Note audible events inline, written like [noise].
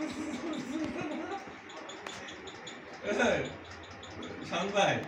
[laughs] 哎，常在。